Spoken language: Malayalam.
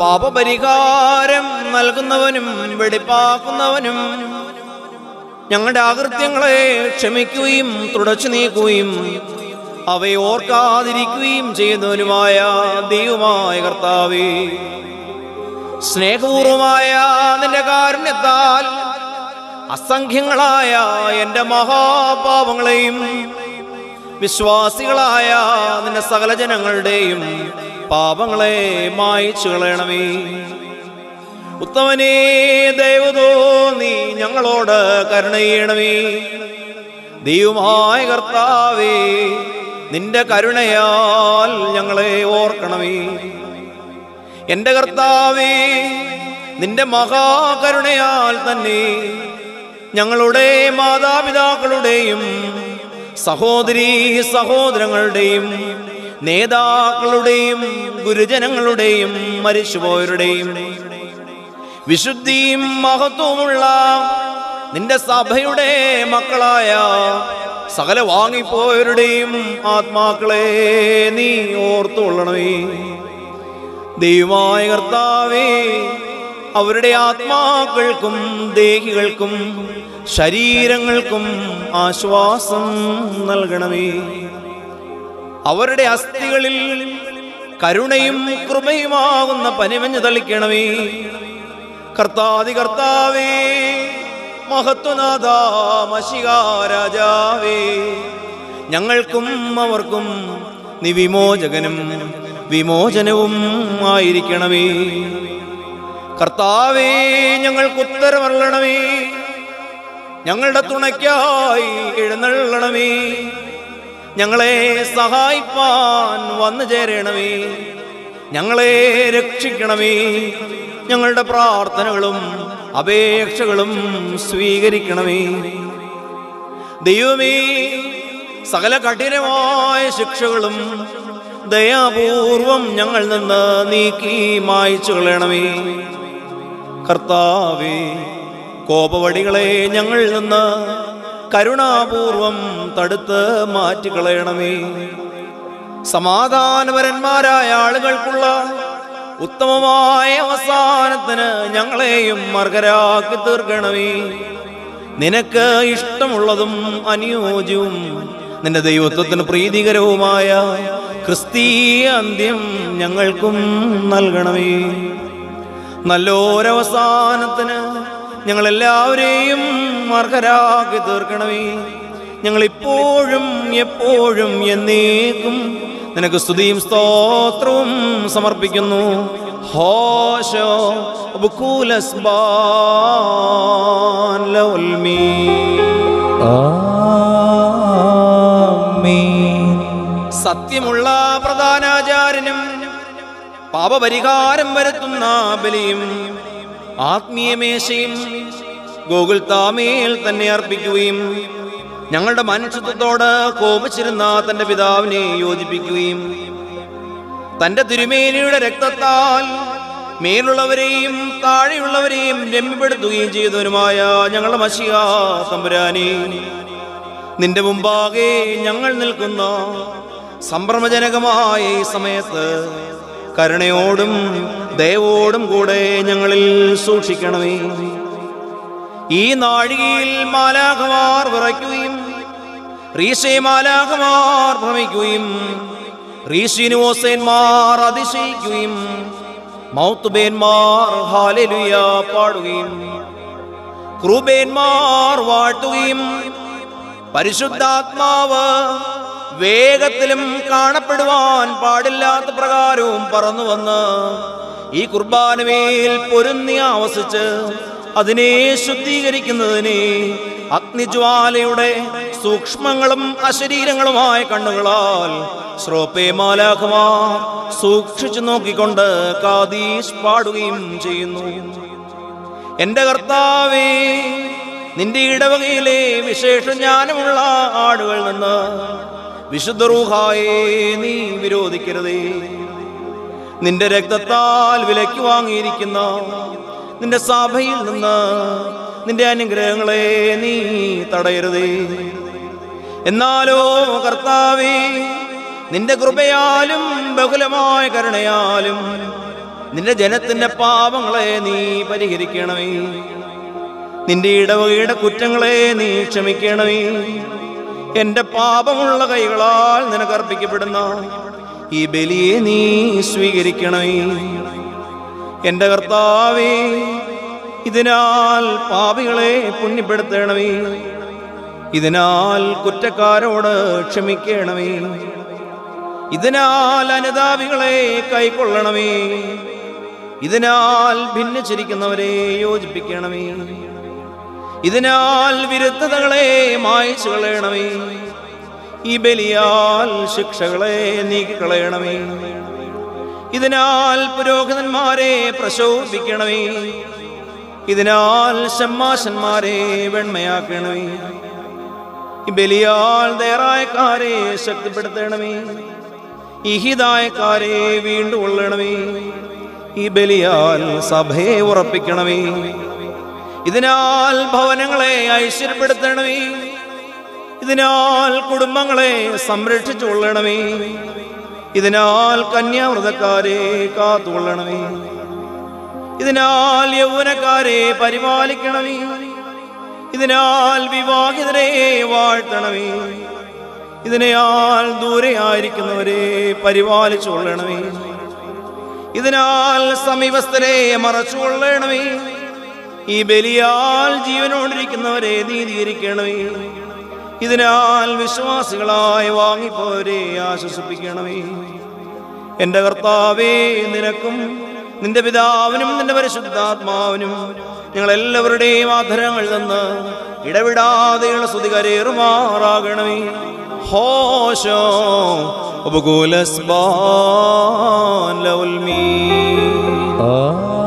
പാപപരിഹാരം നൽകുന്നവനും വെടിപ്പാക്കുന്നവനും ഞങ്ങളുടെ ആകൃത്യങ്ങളെ ക്ഷമിക്കുകയും തുടച്ചു നീക്കുകയും അവയെ ഓർക്കാതിരിക്കുകയും ചെയ്യുന്നവനുമായ ദൈവമായ കർത്താവേ സ്നേഹപൂർവമായ നിന്റെ കാരുണ്യത്താൽ അസംഖ്യങ്ങളായ എന്റെ മഹാപാപങ്ങളെയും വിശ്വാസികളായ നിന്റെ സകല ജനങ്ങളുടെയും പാപങ്ങളെ മായിച്ചു കളയണമേ. ഉത്തമനേ ദൈവതോ നീ ഞങ്ങളോട് കരുണ ചെയ്യണമേ. ദൈവമായ കർത്താവേ നിന്റെ കരുണയാൽ ഞങ്ങളെ ഓർക്കണമേ. എന്റെ കർത്താവേ നിന്റെ മഹാകരുണയാൽ തന്നെ ഞങ്ങളുടെ മാതാപിതാക്കളുടെയും സഹോദരീ സഹോദരങ്ങളുടെയും നേതാക്കളുടെയും ഗുരുജനങ്ങളുടെയും മരിച്ചുപോയവരുടെയും വിശുദ്ധിയും മഹത്വമുള്ള നിന്റെ സഭയുടെ മക്കളായ സകല വാങ്ങിപ്പോയവരുടെയും ആത്മാക്കളെ നീ ഓർത്തുകൊള്ളണമേ. ദൈവമായ കർത്താവേ അവരുടെ ആത്മാക്കൾക്കും ദേഹികൾക്കും ശരീരങ്ങൾക്കും ആശ്വാസം നൽകണമേ. അവരുടെ അസ്ഥികളിൽ കരുണയും കൃപയുമാകുന്ന പനിമഞ്ഞ് തളിക്കണമേ. കർത്താതി കർത്താവേ മഹത്വനാഥ മഷികാരാജാവേ ഞങ്ങൾക്കും അവർക്കും നീ വിമോചകനും വിമോചനവും ആയിരിക്കണമേ. കർത്താവേ ഞങ്ങൾക്ക് ഉത്തരമല്ലണമേ ഞങ്ങളുടെ തുണയ്ക്കായി എഴുന്നള്ളണമേ. ഞങ്ങളെ സഹായിപ്പാൻ വന്നു ചേരണമേ. ഞങ്ങളെ രക്ഷിക്കണമേ. ഞങ്ങളുടെ പ്രാർത്ഥനകളും അപേക്ഷകളും സ്വീകരിക്കണമേ. ദൈവമേ സകല കഠിനമായ ശിക്ഷകളും ദയാപൂർവം ഞങ്ങൾ നിന്ന് നീക്കി മായ്ച്ചു കളയണമേ. കർത്താവേ കോപവടികളെ ഞങ്ങളിൽ നിന്ന് കരുണാപൂർവം തടുത്ത് മാറ്റിക്കളയണമേ. സമാധാനപരന്മാരായ ആളുകൾക്കുള്ള ഉത്തമമായ അവസാനത്തിന് ഞങ്ങളെയും മർഗരാക്കി തീർക്കണമേ. നിനക്ക് ഇഷ്ടമുള്ളതും അനുയോജ്യവും നിന്റെ ദൈവത്വത്തിന് പ്രീതികരവുമായ ക്രിസ്തീയ അന്ത്യം ഞങ്ങൾക്കും നൽകണമേ. നല്ലൊരവസാനത്തിന് ഞങ്ങളെല്ലാവരെയും അർഹരാക്കി തീർക്കണമേ. ഞങ്ങൾ ഇപ്പോഴും എപ്പോഴും എന്നേക്കും നിനക്ക് സ്തുതിയും സ്തോത്രവും സമർപ്പിക്കുന്നു. ഹോശോ സത്യമുള്ള പ്രധാനാചാര്യനും പാപപരിഹാരം വരുത്തുന്ന ബലിയും ആത്മീയമേശയും ഗോകുൽത്താമേൽ തന്നെ അർപ്പിക്കുകയും ഞങ്ങളുടെ മനുഷ്യത്വത്തോട് കോപിച്ചിരുന്ന തന്റെ പിതാവിനെ യോജിപ്പിക്കുകയും തന്റെ തിരുമേനിയുടെ രക്തത്താൽ മേലുള്ളവരെയും താഴെയുള്ളവരെയും രമ്യപ്പെടുത്തുകയും ചെയ്തവനുമായ ഞങ്ങളുടെ മഷിയാ തമ്പുരാനെ നിന്റെ മുമ്പാകെ ഞങ്ങൾ നിൽക്കുന്ന സംഭ്രമജനകമായ ഈ സമയത്ത് കരുണയോടും ദയവോടും കൂടെ ഞങ്ങളിൽ സൂക്ഷിക്കണമേ. ഈ നാഴികയിൽ മാലാഖമാർ വിറയ്ക്കുകയും റീഷെ മാലാഖമാർ ഭ്രമിക്കുകയും റീശിനുവോസേന്മാർ അതിശയിക്കുകയും മൗത്തുബേന്മാർ ഹാലലുയ പാടുകയും ക്രൂബേന്മാർ വാഴ്ത്തുകയും പരിശുദ്ധാത്മാവ് വേഗത്തിലും കാണപ്പെടുവാൻ പാടില്ലാത്ത പ്രകാരവും പറന്നു വന്ന് ഈ കുർബാനമേൽ പൊരുന്നി ആവസിച്ച് അതിനെ ശുദ്ധീകരിക്കുന്നതിനെ അഗ്നിജ്വാലയുടെ സൂക്ഷ്മങ്ങളും അശരീരങ്ങളുമായ കണ്ണുകളാൽ ശ്രോപ്പേ മാലാഖമാർ സൂക്ഷിച്ചു നോക്കിക്കൊണ്ട് കാദീഷ് പാടുകയും ചെയ്യുന്നു. എന്റെ കർത്താവേ നിന്റെ ഇടവകയിലെ വിശേഷ ജ്ഞാനമുള്ള ആടുകൾ നിന്ന് വിശുദ്ധ നീ വിരോധിക്കരുതേ. നിന്റെ രക്തത്താൽ വിലയ്ക്ക് വാങ്ങിയിരിക്കുന്ന നിന്റെ സഭയിൽ നിന്ന് നിന്റെ അനുഗ്രഹങ്ങളെ നീ തടയരുതേ. എന്നാലോ കർത്താവേ നിന്റെ കൃപയാലും ബഹുലമായ കരുണയാലും നിന്റെ ജനത്തിന്റെ പാപങ്ങളെ നീ പരിഹരിക്കണമേ. നിന്റെ ഇടവകയുടെ കുറ്റങ്ങളെ നീ ക്ഷമിക്കണമേ. എന്റെ പാപമുള്ള കൈകളാൽ നിനക്കർപ്പിക്കപ്പെടുന്ന ഈ ബലിയെ നീ സ്വീകരിക്കണമേ. എന്റെ കർത്താവേ ഇതിനാൽ പാപികളെ പുണ്യപ്പെടുത്തണമേ. ഇതിനാൽ കുറ്റക്കാരോട് ക്ഷമിക്കണമേ. ഇതിനാൽ അനുതാപികളെ കൈക്കൊള്ളണമേ. ഇതിനാൽ ഭിന്നിച്ചിരിക്കുന്നവരെ യോജിപ്പിക്കണമേ. ഇതിനാൽ വിരുദ്ധതകളെ മായച്ചു കളയണമേ. ഈ ബലിയാൽ ശിക്ഷകളെ നീക്കിക്കളയണമേ. ഇതിനാൽ പുരോഹിതന്മാരെ പ്രശോഭിക്കണമേ. ഇതിനാൽ ഷമ്മാശന്മാരെ വെണ്മയാക്കണമേ. ബലിയാൽ ദയറായക്കാരെ ശക്തിപ്പെടുത്തണമേ. ഈ ഹിതായക്കാരെ വീണ്ടും കൊള്ളണമേ ഈ ബലിയാൽ സഭയെ ഉറപ്പിക്കണമേ. ഇതിനാൽ ഭവനങ്ങളെ ഐശ്വര്യപ്പെടുത്തണമേ. ഇതിനാൽ കുടുംബങ്ങളെ സംരക്ഷിച്ചു കൊള്ളണമേ ഇതിനാൽ കന്യാമൃതക്കാരെ കാത്തുകൊള്ളണമേ. ഇതിനാൽ യൗവനക്കാരെ പരിപാലിക്കണമേ. ഇതിനാൽ വിവാഹിതരെ വാഴ്ത്തണമേ. ഇതിനാൽ ദൂരെ ആയിരിക്കുന്നവരെ പരിപാലിച്ചു കൊള്ളണമേ ഇതിനാൽ സമീപസ്ഥരെ മറച്ചുകൊള്ളണമേ. ഈ ബലിയാൽ ജീവനോടിരിക്കുന്നവരെ നീതീകരിക്കണമേ. ഇതിനാൽ വിശ്വാസികളായി വാങ്ങിപ്പോരെ ആശ്വസിപ്പിക്കണമേ. എന്റെ കർത്താവേ നിനക്കും നിന്റെ പിതാവിനും നിന്റെ പരിശുദ്ധാത്മാവിനും ഞങ്ങളെല്ലാവരുടെയും ആധരങ്ങൾ നിന്ന് ഇടവിടാതെയുള്ള സ്തുതി കരേറുമാറാകണമേ ഹോശോ ലൗൽമീ. ആ.